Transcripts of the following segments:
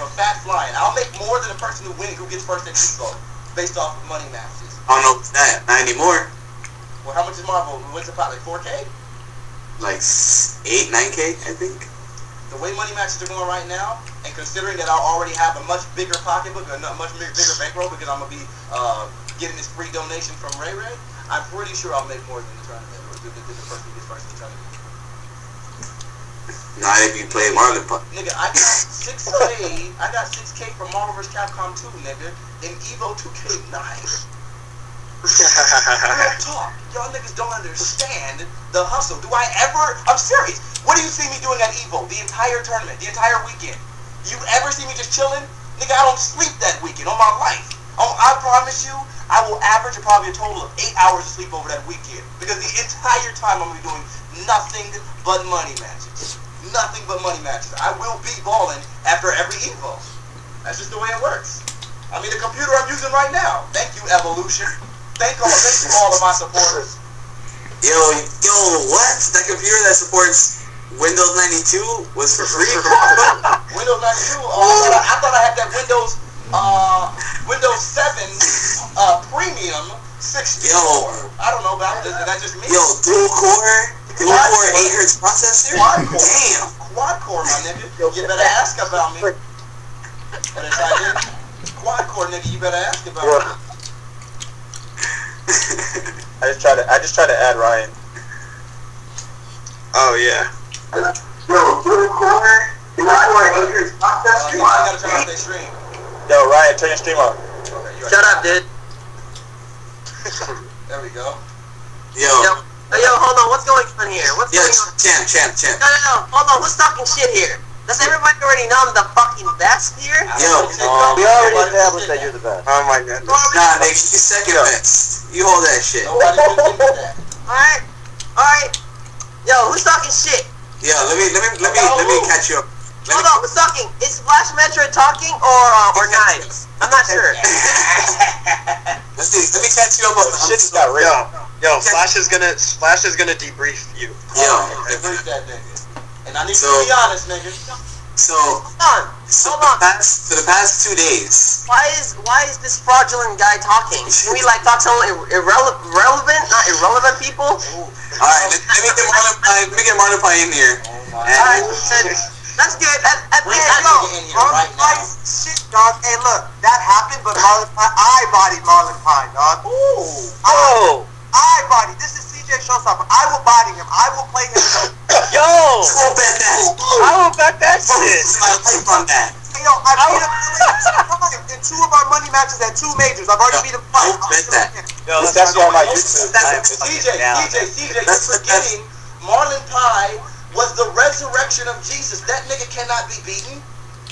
a fat flying. I'll make more than the person who wins, who gets first at Evo, based off of money matches. I don't know that. Not anymore. Well, how much is Marvel? What's the pot? Like 4K? Like eight, nine k, I think. The way money matches are going right now, and considering that I already have a much bigger pocketbook, a much bigger bankroll, because I'm gonna be uh, getting this free donation from Ray Ray, I'm pretty sure I'll make more than the tournament, or the, the, the person who gets first in the tournament. Not if you play Marlon Puck. Nigga, I got 6K, I got 6K from Marvel vs. Capcom 2, nigga, in Evo 2K9. Real talk. Y'all niggas don't understand the hustle. Do I ever? I'm serious. What do you see me doing at Evo the entire tournament, the entire weekend? You ever see me just chilling? Nigga, I don't sleep that weekend on my life. Oh, I promise you, I will average probably a total of eight hours of sleep over that weekend. Because the entire time I'm gonna be doing nothing but money matches. Nothing but money matches. I will be balling after every Evo. That's just the way it works. I mean, the computer I'm using right now. Thank you, Evolution. Thank all, thank you all of my supporters. Yo, yo, what? That computer that supports Windows 92 was for free? Windows 92. Oh, I, thought I, I thought I had that Windows uh Windows 7 uh premium 64. Yo. I don't know about that. That just me. yo, dual core, dual Quad core core. 8 hertz processor? Quad core. Damn. Quad core, my nigga. You better ask about me. But it's like, quad core, nigga. You better ask about me. I just try to I just try to add Ryan. Oh yeah. Yo, dual core, dual core 8 hertz Uh, processor? you gotta turn off their stream. Yo, Ryan, turn your stream on. Okay, you Shut up, dude. There we go. Yo, Yo, hey, yo, hold on. What's going on here? What's yo, champ, champ, champ. No, no, no. Hold on. Who's talking shit here? Does everybody already know I'm the fucking best here? Yo, Um, we already established that you're the best. Oh my goodness. Nah, nigga, you second best. You hold that shit. Nobody can give me that. Alright. Alright. Yo, who's talking shit? Yo, let me, let me, let me, let me catch you up. Hold on, who's talking? Is Flash Metroid talking or uh, or Knives? I'm not sure. let's see, let me catch you up on the Shit just got real. Yo, yo, Flash is gonna Flash is gonna debrief you. Yo, Agree that nigga. And I need So- to be honest, nigga. so, Hold on. so Hold on. past, for the past two days, Why is why is this fraudulent guy talking? Can we like talk to some irre- irrele- irrelevant, not irrelevant people? alright, let, let me get Marlon Pie, let me get Marlon Pie in here. Oh my Alright, that's good. At, at Bring least that I know. nigga in here right now. shit, dog. Hey, look, that happened, but Marlon Pine, I bodied Marlon Pine, dog. Ooh. Oh, I body. This is CJ Showstopper. I will body him. I will play him. yo, I'll bet that. I will bet that shit. Focus my life on that. Hey, yo, I beat him in two of our money matches at two majors. I've already beat him twice. I'll bet that. Yo, This that's on my YouTube. That's- CJ, down. CJ, CJ, you're forgetting Marlon Pie was the resurrection of Jesus. That nigga cannot be beaten.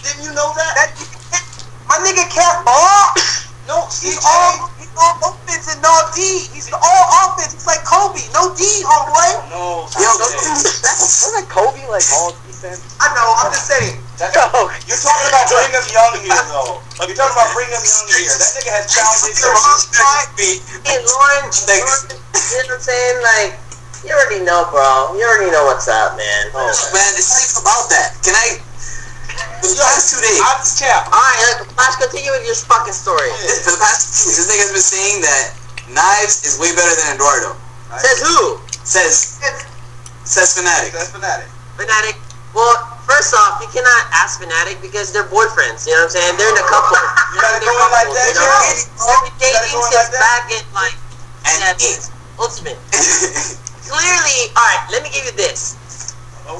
Didn't you know that? That my nigga can't ball. No, He's CJ. all he's all offense and no D. He's all offense. He's like Kobe, no D, homeboy. Oh, no, Yo, CJ. that's, Wasn't Kobe like all defense? I know. I'm just saying. That's- oh, Yo, You're talking about Brigham Young here, though. Like, you're talking about Brigham Young here. That nigga has found his me. Hey, Lauren, Thanks. Lauren, you know what I'm saying? Like, you already know, bro. You already know what's up, man. Oh. Man, it's not even about that. Can I? For the past two days, I'm champ. Alright, like, Flash, continue with your fucking story. this, for the past two days, this nigga's been saying that Knives is way better than Eduardo. Says who? Says, says Fanatiq. That's Fanatiq. Fanatiq. Well, first off, you cannot ask Fanatiq because they're boyfriends. You know what I'm saying? They're in a couple. You gotta They're go in like couples, that, you know? Jerry. They've been dating go in since like back in like And yeah, he, Ultimate. Clearly, alright, let me give you this.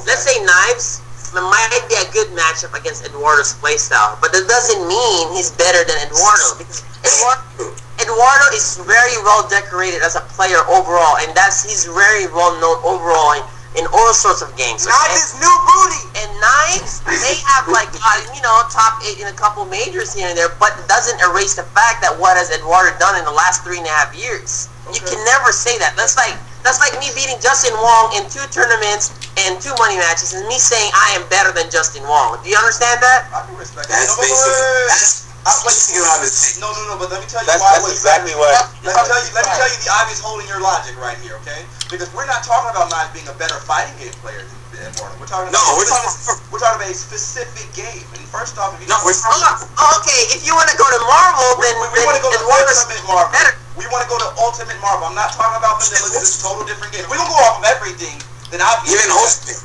Let's say Knives might be a good matchup against Eduardo's playstyle, but that doesn't mean he's better than Eduardo because Eduardo, Eduardo is very well decorated as a player overall, and that's he's very well known overall in, in all sorts of games. Not okay? this new booty. And Knives, they have like uh, you know top eight in a couple majors here and there, but it doesn't erase the fact that what has Eduardo done in the last three and a half years. You can never say that. That's like that's like me beating Justin Wong in two tournaments and two money matches, and me saying I am better than Justin Wong. Do you understand that? I can respect that's that. No, but basically, wait, wait, wait. that's, that's basically what I was saying. No, no, no, but let me tell you That's, why that's was exactly what. Let me tell you. Let me tell you the obvious hole in your logic right here, okay? Because we're not talking about not being a better fighting game player than, Eduardo. We're talking. No, about we're talking specific- We're talking about a specific game. And first off, if you No, we're Oh, okay, if you want to go to Marvel, then, we, we then want to go to Ultimate Marvel. better. We want to go to Ultimate Marvel. I'm not talking about vanilla. This is a total different game. If we don't go off of everything, then obviously. even Ultimate,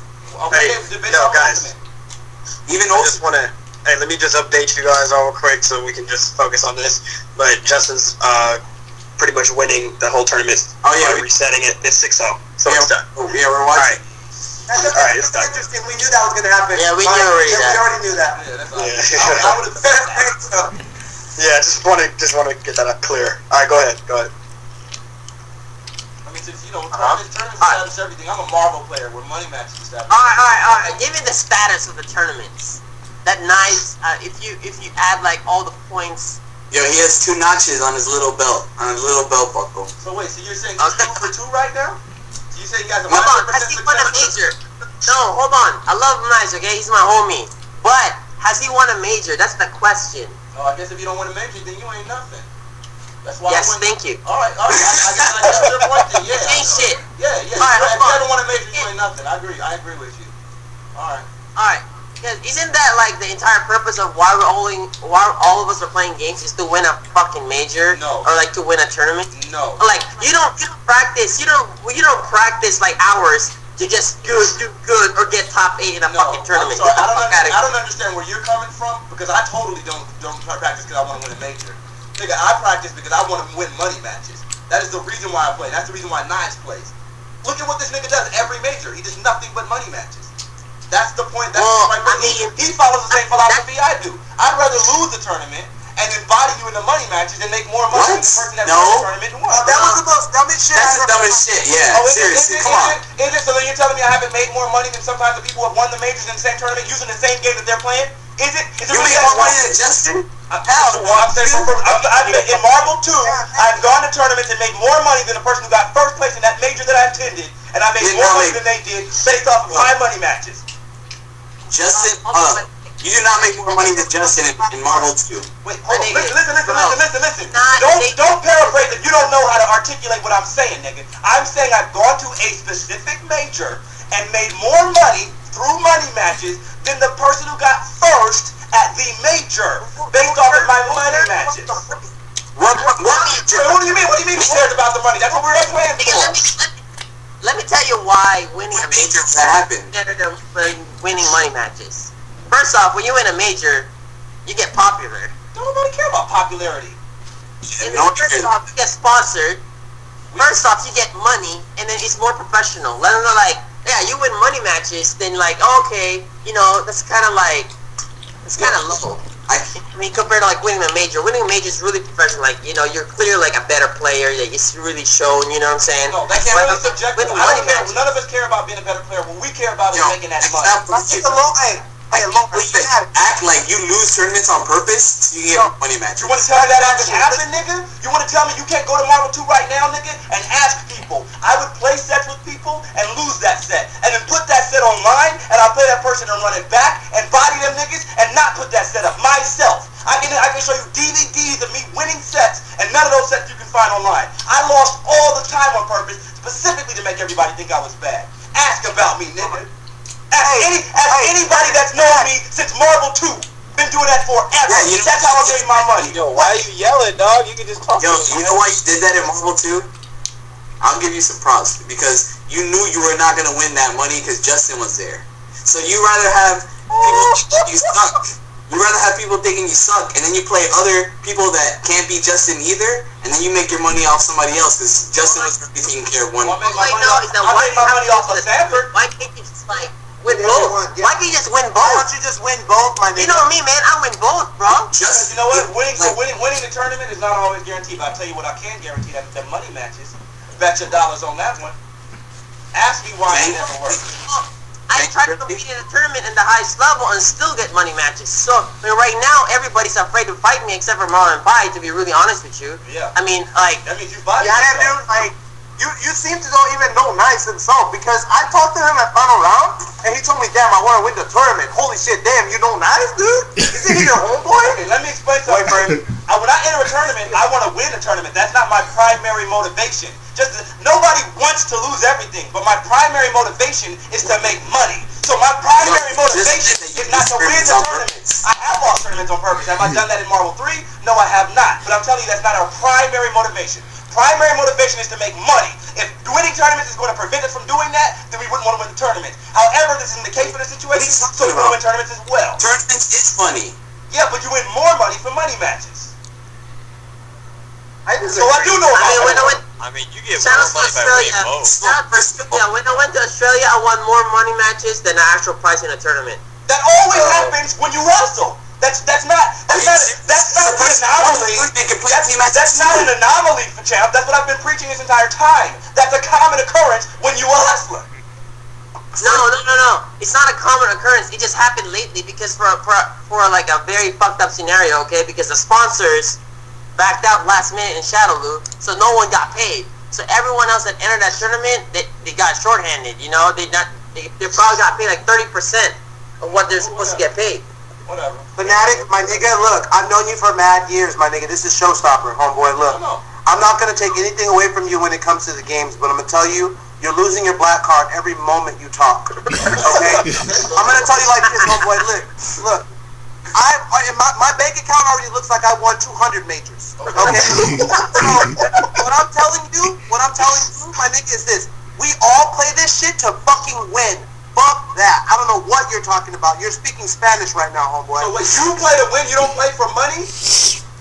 Okay, Hey, debate yo, on guys. Ultimate. even I just want to. Hey, let me just update you guys all quick so we can just focus on this. But Justin's uh, pretty much winning the whole tournament. Oh, yeah, by resetting it. It's 6-0, so yeah, it's done. oh, yeah, we're All watching. Right. That's, that's, Alright, it's that's done. interesting. We knew that was gonna happen. Yeah, we knew already Yeah, that. We already knew that. Yeah, Yeah. I, I would have. so, Yeah, just want to just want to get that up clear. All right, go ahead. Go ahead. I mean, since you know, Uh-huh. tournaments, tournaments Alright. establish everything. I'm a Marvel player where money matches establish. Alright, alright, alright. Give me the status of the tournaments. That nice. Uh, if you if you add like all the points. Yo, he has two notches on his little belt, on his little belt buckle. So wait, so you're saying Okay. he's two for two right now? You say you guys are Hold on, 100% has he won a major? No, hold on. I love him okay? He's my homie. But has he won a major? That's the question. Oh, I guess if you don't win a major, then you ain't nothing. That's why. Yes, thank you. All right, all right. I, I guess I guess your point then. Yeah. Ain't shit. Yeah, yeah. All right, if you haven't won a major, you ain't nothing. I agree. I agree with you. All right. Alright. Because isn't that like the entire purpose of why we're all in, why all of us are playing games is to win a fucking major No. or like to win a tournament? No. Like you don't you don't practice you don't you don't practice like hours to just good do good or get top eight in a No, fucking tournament. I'm sorry. I don't, under, I don't understand where you're coming from because I totally don't don't practice because I want to win a major. Nigga, I practice because I want to win money matches. That is the reason why I play. That's the reason why Knives plays. Look at what this nigga does every major. He does nothing but money matches. That's the point. That's Well, the right I he, mean- he follows the same philosophy I do. I'd rather lose the tournament and invite you in the money matches and make more money than the person that No. won the tournament and won. Uh, that was the most dumbest shit That's the dumbest shit. Yeah, Oh, is it, is seriously, it, come on. is it, is it, so then you're telling me I haven't made more money than sometimes the people who have won the majors in the same tournament using the same game that they're playing? Is it? Is it You really made more money than Justin? Hell, well, I'm saying from, I'm, I've been, in Marvel 2, I've gone to tournaments and made more money than the person who got first place in that major that I attended, and I made more money than they did based off of my money matches. Justin, Uh. You do not make more money than Justin in, in Marvel 2. Wait, hold on. Listen, listen, listen, bro. listen, listen, listen. Not Don't, don't paraphrase if you don't know how to articulate what I'm saying, nigga. I'm saying I've gone to a specific major and made more money through money matches than the person who got first at the major based off of my money matches. What, what, what Wait, what do you mean? What do you mean he cares about the money? That's what we're playing Nigga, for. Let me tell you why winning a what major major happen? is better than winning money matches. First off, when you win a major, you get popular. Don't nobody care about popularity. And No first cares. off, you get sponsored. First off, you get money, and then it's more professional. Let them know, like, yeah, you win money matches, then like, okay, you know, that's kind of like, it's kind of low. I, I mean, compared to like winning a major, winning a major is really professional. Like, you know, you're clearly like a better player. Like, it's really shown. You know what I'm saying? No, that's But really subjective. Winning I don't care. None of us care about being a better player. What we care about is making that money. example, That's just a low, hey, hey, low, listen, Fanatiq. act like you lose tournaments on purpose so you get money matches. You want to tell me that hasn't happened, nigga? You want to tell me you can't go to Marvel 2 right now, nigga, and ask people? I would play sets with people and lose that set, and then put that set online, and I'll play that person and run it back, and body them niggas, and not put that set up myself. I can I can show you DVDs of me winning sets, and none of those sets you can find online. I lost all the time on purpose, specifically to make everybody think I was bad. Ask about me, nigga. Ask Hey, any ask hey, anybody that's known me since Marvel 2. Been doing that forever. Yeah, you know- That's how I made my money. Yo, why are you yelling, dog? You can just talk Yo, to you know why you did that in Marvel 2? I'll give you some props because you knew you were not gonna win that money because Justin was there. So you rather have people you suck. You rather have people thinking you suck, and then you play other people that can't be Justin either, and then you make your money off somebody else because Justin was really taking care of one. Well, I made my money off, is I why made my money off of Sanford. Why can't you just like win Yeah, both? yeah, yeah. Why can't you just win Why both? don't you just win both, my You know me, man. I win both, bro. Because you know what? Winning, like, winning, winning the tournament is not always guaranteed. But I tell you what, I can guarantee that the money matches. Bet your dollars on that one. Ask me why it never worked. I tried to compete in a tournament in the highest level and still get money matches. So I mean, right now, everybody's afraid to fight me except for Marlon Pai. To be really honest with you, Yeah, I mean, like, that means you Yeah, that dude, like, you, you seem to don't even know Nice himself because I talked to him at final round and he told me, damn, I want to win the tournament. Holy shit, damn, you know Nice, dude? Isn't he your homeboy? Okay, let me explain something. Boyfriend. I, when I enter a tournament, I want to win a tournament. That's not my primary motivation. Just nobody wants to lose everything, but my primary motivation is to make money. So my primary No, motivation is not to win tournaments the tournament. I have lost tournaments on purpose. Have I done that in Marvel 3? No, I have not. But I'm telling you, that's not our primary motivation. Primary motivation is to make money. If winning tournaments is going to prevent us from doing that, then we wouldn't want to win the tournament. However, this isn't the case for the situation, What are you so we want to win tournaments as well. Tournaments is funny. Yeah, but you win more money for money matches. I So I do know I mean, when I that. went, I mean, you get shout more out to money by winning both. Shout out Australia. When I went to Australia, I won more money matches than the actual prize in a tournament. That always happens when you wrestle. That's that's not that's not that's not an anomaly. That's, that's not an anomaly champ. That's what I've been preaching this entire time. That's a common occurrence when you a hustler. No, no, no, no. It's not a common occurrence. It just happened lately because for for for like a very fucked up scenario, okay? Because the sponsors backed out last minute in Shadowloo, so no one got paid. So everyone else that entered that tournament, they, they got shorthanded. You know, they not they, they probably got paid like thirty percent of what they're supposed to get paid. Whatever. Fanatiq, my nigga, look, I've known you for mad years, my nigga. This is showstopper, homeboy. Look, I'm not gonna take anything away from you when it comes to the games, but I'm gonna tell you, you're losing your black card every moment you talk. Okay? I'm gonna tell you like this, homeboy. Look, look. I, I my, my bank account already looks like I won 200 majors. Okay? so what I'm telling you, what I'm telling you, my nigga, is this: we all play this shit to fucking win. Fuck that. I don't know what you're talking about. You're speaking Spanish right now, homeboy. So when you play to win, you don't play for money.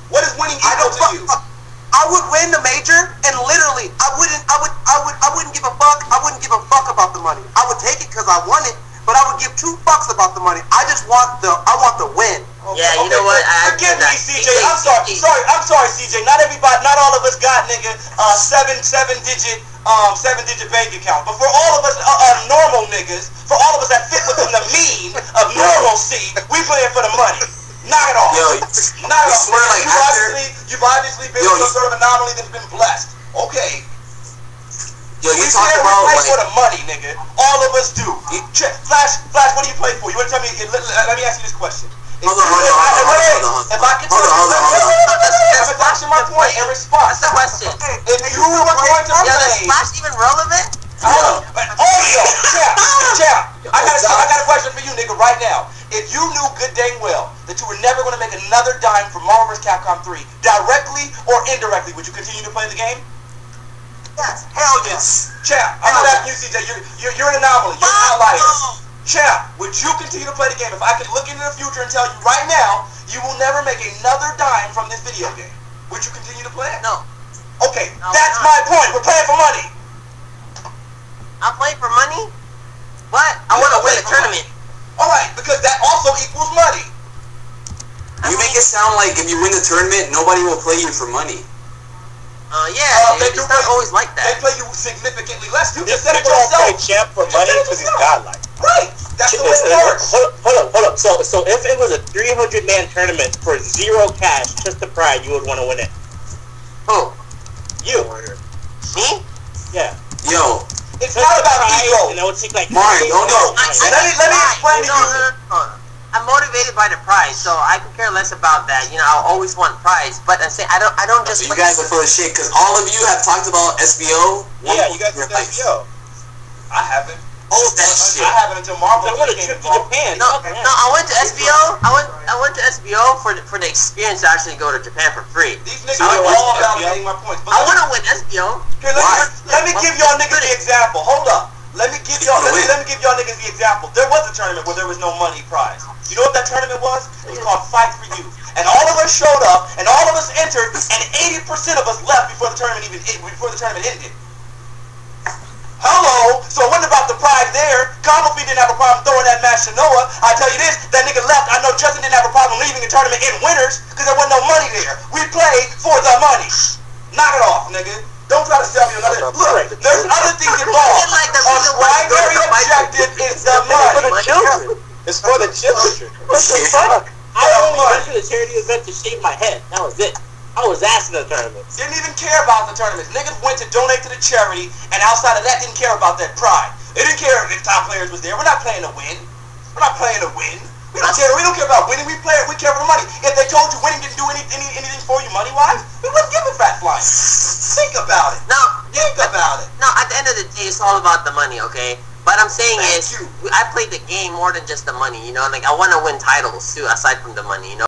What is winning I equal don't to fuck. you? I would win the major, and literally, I wouldn't. I would. I would. I wouldn't give a fuck. I wouldn't give a fuck about the money. I would take it because I won it, but I would give two fucks about the money. I just want the. I want the win. Yeah, you know what? I Forgive me. CJ. I'm sorry. CJ. Sorry. I'm sorry, CJ. Not everybody. Not all of us got nigga uh, seven seven digit um seven digit bank account. But for all of us uh, uh, normal niggas, for all of us that fit within the mean of normalcy, we playing for the money. Knock it off. Yo, Knock it off. swear, like, you've after- obviously you've obviously been Yo, some sort of anomaly that's been blessed. Okay. Yo, you talk play, about play for the money, nigga. All of us do. Ch- Flash, Flash, what do you play for? You want to tell me? Let, let- let me ask you this question. If Hold on, hold on, I- hold on, If I on, tell you- on. I'm attaching my point in response. That's the question. If you were going to Yo, is play, Splash even relevant? hold on, audio, oh, champ, champ. I got a, I got a question for you, nigga, right now. If you knew good dang well that you were never going to make another dime from Marvel vs. Capcom 3, directly or indirectly, would you continue to play the game? Yes. Hell yes. Champ, I'm not asking you, CJ. You're, you're, you're an anomaly. You're an outlier. Champ, would you continue to play the game? If I could look into the future and tell you right now, you will never make another dime from this video game. Would you continue to play it? No. Okay, No, that's my point. We're playing for money. I'm playing for money, but I want to win a tournament. All right, because that also equals money. you make it sound like if you win the tournament, nobody will play you for money. Uh, yeah, Uh, they do it's not play- always like that. They play you significantly less. You This just said it nigga don't play yourself. champ for You money because he's godlike. Right. That's the way it works. Hold up, hold up, hold up. So, so if it was a 300 man tournament for zero cash, just the pride, you would want to win it. Who? You. Me? Yeah. Yo, It's Just not about pride, ego. And it would take like. Mario, don't know. I, I Let me- let me explain to you. I'm motivated by the prize, so I can care less about that. You know, I always want prize, but I say I don't. I don't just. you guys are full of shit because all of you have talked about SBO. Yeah, you guys in your did life. SBO. I haven't. Oh, that shit. I haven't until Marvel. I went a trip to along. Japan. No, no. I went to SBO. I went. I went to SBO for the, for the experience to actually go to Japan for free. These niggas So are you all want about getting my points. I want to win SBO. Here, let, Why? me, let me give y'all niggas the example. Hold up. Let me give y'all let let me give y'all niggas the example. There was a tournament where there was no money prize. You know what that tournament was? It was called Fight for You. And all of us showed up, and all of us entered, and 80% of us left before the tournament even before the tournament ended. Hello. So it wasn't about the prize there. Combofiend didn't have a problem throwing that match to Noah. I tell you this, that nigga left. I know Justin didn't have a problem leaving the tournament in winners because there wasn't no money there. We played for the money. Knock it off, nigga. Don't try to sell me another. Look, there's other things involved. Like the Our reason why you go to primary objective is the For the children. It's for the children. What the fuck? I only went to the charity event to shave my head. That was it. I was asking the tournaments. Didn't even care about the tournaments. Niggas went to donate to the charity, and outside of that, didn't care about that pride. They didn't care if top players was there. We're not playing to win. We're not playing to win. We don't care. We don't care about winning. We play. We care for the money. If they told you winning didn't do any, any anything for you money wise, we wouldn't give a fat flying. Think about it. No, Think about it. no. At the end of the day, it's all about the money, okay? But I'm saying Thank is, you. I played the game more than just the money, you know. Like I want to win titles too, aside from the money, you know.